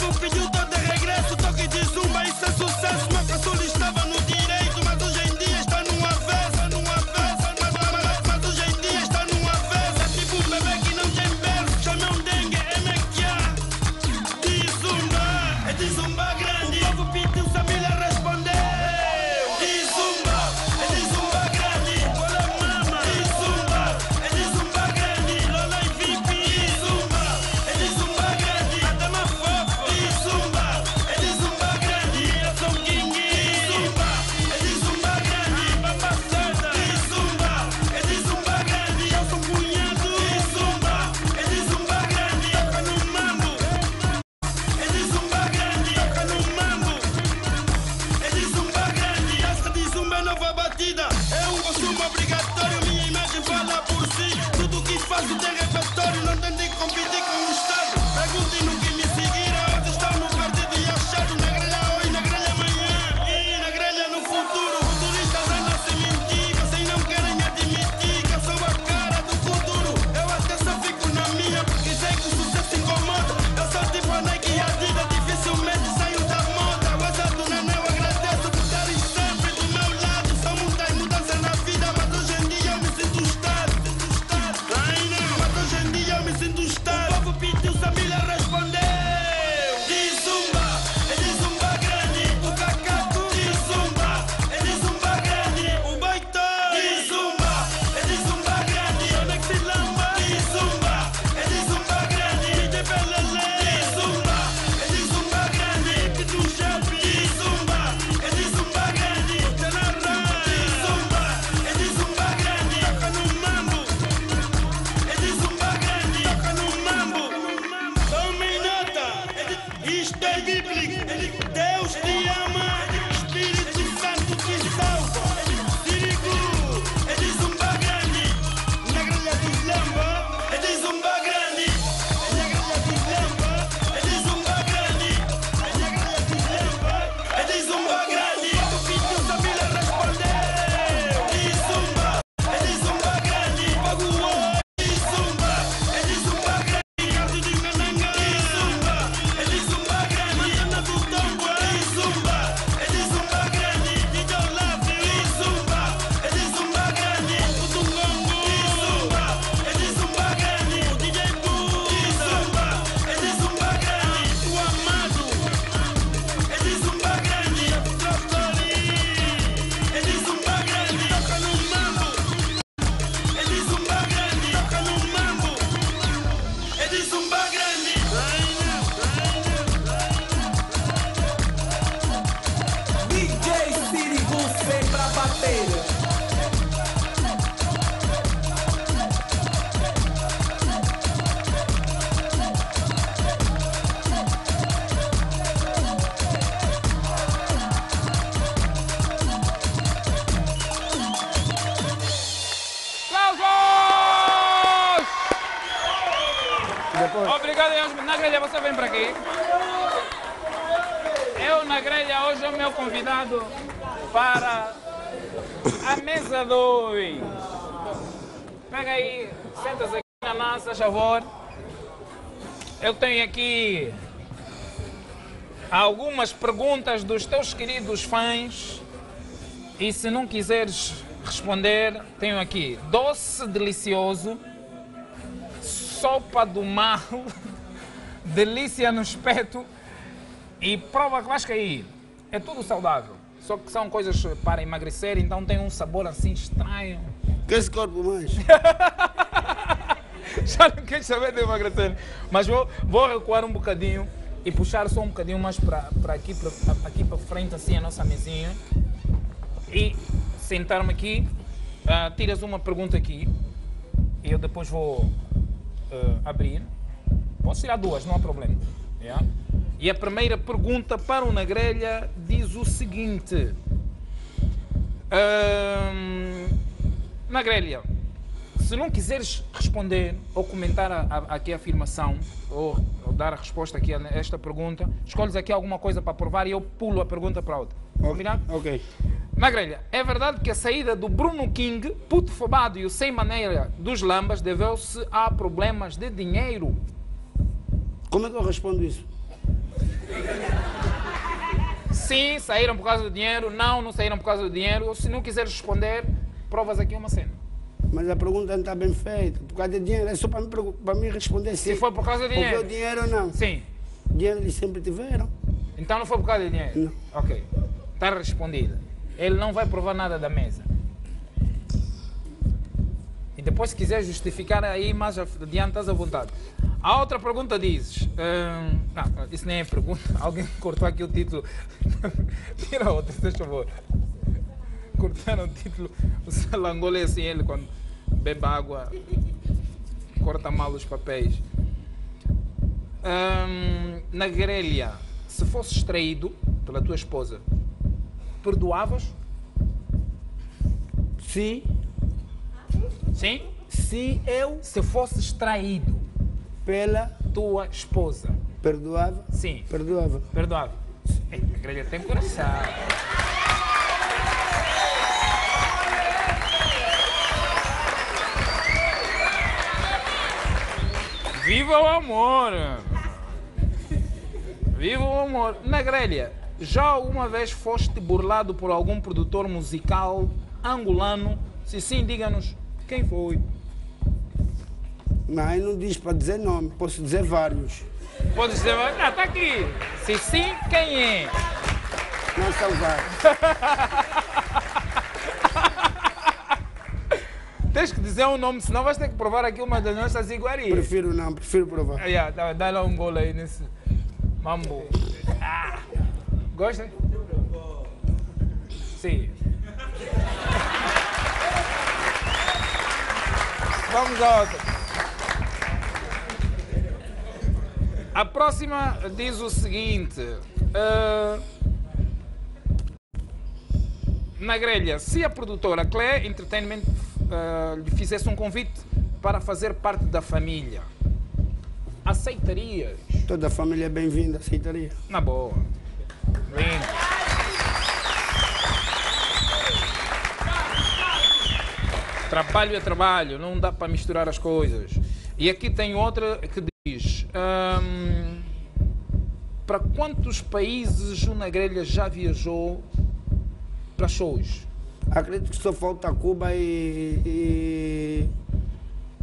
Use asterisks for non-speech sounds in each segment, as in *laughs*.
Double for you. Obrigado, Deus. Na grelha, você vem para aqui. Eu, na grelha, hoje é o meu convidado para a mesa 2. Pega aí, senta-se aqui na nossa, favor. Eu tenho aqui algumas perguntas dos teus queridos fãs. E se não quiseres responder, tenho aqui doce delicioso, sopa do mal, *laughs* delícia no espeto e prova que vais cair. É tudo saudável. Só que são coisas para emagrecer, então tem um sabor assim estranho. Que esse corpo mais? *laughs* Já não queres saber de emagrecer. Mas vou, vou recuar um bocadinho e puxar só um bocadinho mais para aqui, pra, aqui para frente, assim, a nossa mesinha. E sentar-me aqui. Uh, tiras uma pergunta aqui e eu depois vou uh, abrir. Posso tirar duas, não há problema. Yeah? E a primeira pergunta para o Na Grelha diz o seguinte: uh, Na Grelha, se não quiseres responder ou comentar a, a, aqui a afirmação ou, ou, dar a resposta aqui a esta pergunta, escolhes aqui alguma coisa para provar e eu pulo a pergunta para outra. Combinado? Ok. Na grelha, é verdade que a saída do Bruno King, puto fobado e o sem maneira dos lambas deveu-se a problemas de dinheiro? Como é que eu respondo isso? Sim, saíram por causa do dinheiro. Não, não saíram por causa do dinheiro. Ou se não quiseres responder, provas aqui uma cena. Mas a pergunta não está bem feita. Por causa de dinheiro, é só para mim, para mim responder Se sim. foi por causa do Porque o dinheiro. dinheiro não. Sim. Dinheiro eles sempre tiveram. Então não foi por causa do dinheiro? Não. Ok. Está respondida. Ele não vai provar nada da mesa. E depois, se quiser justificar aí mais adiante, estás à vontade. A outra pergunta dizes. hum, não, isso nem é pergunta. *laughs* Alguém cortou aqui o título. *laughs* Tira outra, por favor. Cortaram o título. O Salangola é assim, ele quando bebe água, corta mal os papéis. Hum, na grelha, se fosses traído pela tua esposa, perdoavas? Se, Sim? se eu, Se fosses traído pela, tua esposa, perdoava, sim, perdoava. perdoava. Ei, A grelha tem coração. Viva o amor! Viva o amor! Na grelha, já alguma vez foste burlado por algum produtor musical angolano? Se sim, diga-nos quem foi. Mas não diz para dizer nome, posso dizer vários. Pode dizer, ah, está aqui. Se sim, quem é? Não são vários. *laughs* Tens que dizer um nome, senão vais ter que provar aqui uma das nossas iguarias. Prefiro não, prefiro provar. Ah, yeah, dá, dá lá um golo aí nesse mambo. Ah. Gosta? Sim. Vamos a outra. A próxima diz o seguinte. ah, na grelha, se a produtora Clé Entertainment ah, lhe fizesse um convite para fazer parte da família, aceitarias? Toda a família é bem-vinda, aceitaria. Na boa. Lindo. Trabalho é trabalho, não dá para misturar as coisas. E aqui tem outra que diz: hum, para quantos países o Nagrelha já viajou para shows? Acredito que só falta Cuba e, e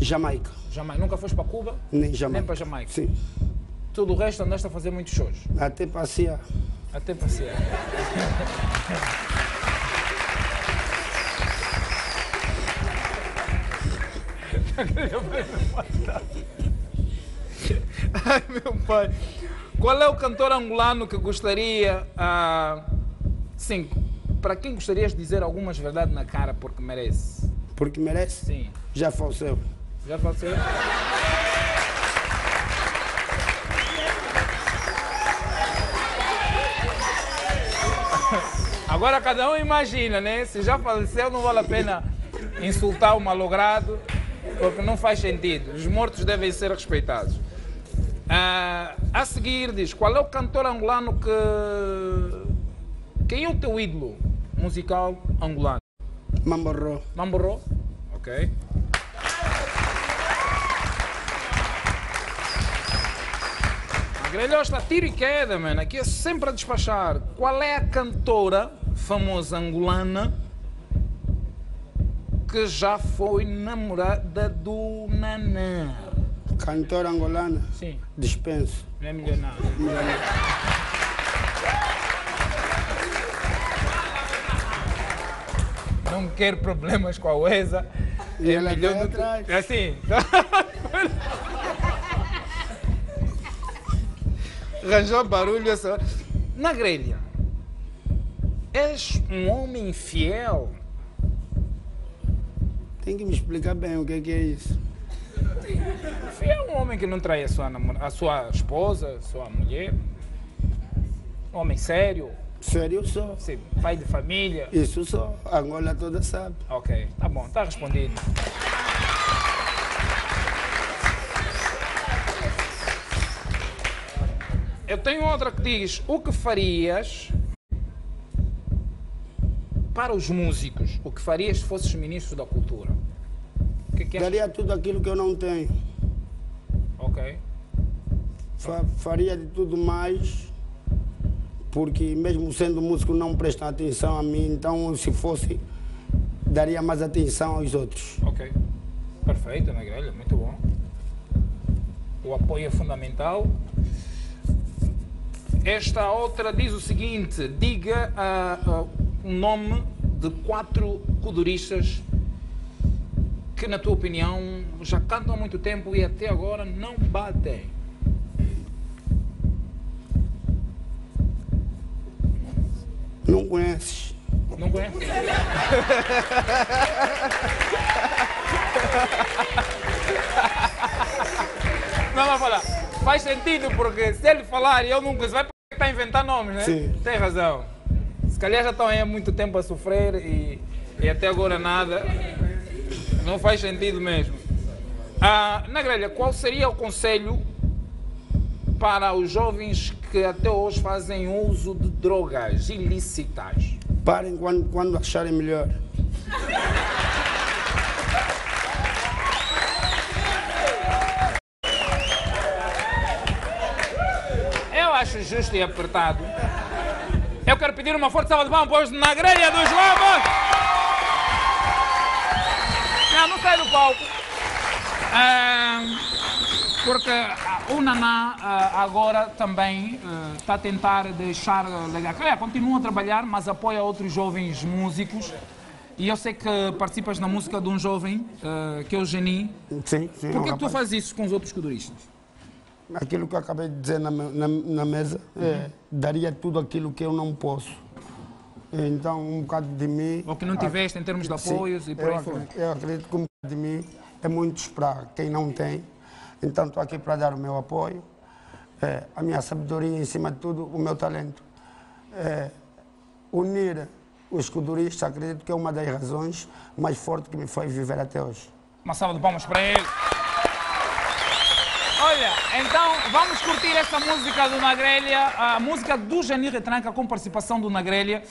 Jamaica. Jamaica. Nunca foste para Cuba? Nem Jamaica. Nem para Jamaica. Sim. Tudo o resto andaste a fazer muitos shows. Até passear. Até passear. *laughs* Ai, meu pai. Qual é o cantor angolano que gostaria. ah, sim, para quem gostarias de dizer algumas verdades na cara porque merece? Porque merece. Sim. Já faleceu. Já faleceu? Agora cada um imagina, né? Se já faleceu, não vale a pena insultar o malogrado, porque não faz sentido. Os mortos devem ser respeitados. Ah, a seguir diz, qual é o cantor angolano que... Quem é o teu ídolo musical angolano? Mamborró. Mamborró? Ok. A grelha está tiro e queda, mano. Aqui é sempre a despachar. Qual é a cantora famosa angolana que já foi namorada do Nanã? Cantora angolana. Sim, Dispenso. não é milionário. Não quero problemas com a UESA. E ela milhão de- atrás. É assim. *laughs* Arranjou barulho essa hora. Na grelha, és um homem fiel? Tem que me explicar bem o que é, que é isso. É um homem que não trai a sua, namora- a sua esposa, a sua mulher. Homem sério, Sério, sou. sim, pai de família. Isso sou. A Angola toda sabe. Ok, tá bom, tá respondido. Eu tenho outra que diz: o que farias para os músicos? O que farias se fosses ministro da cultura? Que é que? Daria tudo aquilo que eu não tenho. Fa- faria de tudo mais porque mesmo sendo músico não prestam atenção a mim, então se fosse, daria mais atenção aos outros. Ok. Perfeito, na grelha, muito bom. O apoio é fundamental. Esta outra diz o seguinte: diga uh, uh, um nome de quatro coduristas que, na tua opinião, já cantam há muito tempo e até agora não batem. Não conheces? Não conhece? Não vai falar. *laughs* Faz sentido, porque se ele falar e eu nunca, você vai estar a inventar nomes, né? Sim. Tem razão. Se calhar já estão aí há muito tempo a sofrer e, e até agora nada. Não faz sentido mesmo. Ah, na grelha, qual seria o conselho para os jovens que até hoje fazem uso de drogas ilícitas? Parem quando, quando acharem melhor. Eu acho justo e apertado. Eu quero pedir uma forte salva de palmas pois na grelha dos lobos. Não, não sai do palco. Ah, porque o Naná ah, agora também está a tentar deixar legal. É, continua a trabalhar, mas apoia outros jovens músicos. E eu sei que participas na música de um jovem, que é o Geni. Sim, sim. Por que um que tu fazes isso com os outros coduristas? Aquilo que eu acabei de dizer na, na, na mesa, é, daria tudo aquilo que eu não posso. Então, um bocado de mim. Ou que não tiveste em termos de Sim, apoios e por aí fora? eu acredito que um bocado de mim é muitos para quem não tem. Então, estou aqui para dar o meu apoio, é, a minha sabedoria e, em cima de tudo, o meu talento. É, unir os escuduristas, acredito que é uma das razões mais fortes que me faz viver até hoje. Uma salva de palmas para ele. Olha, então vamos curtir essa música do Nagrelha, a música do Jani Retranca com participação do Nagrelha.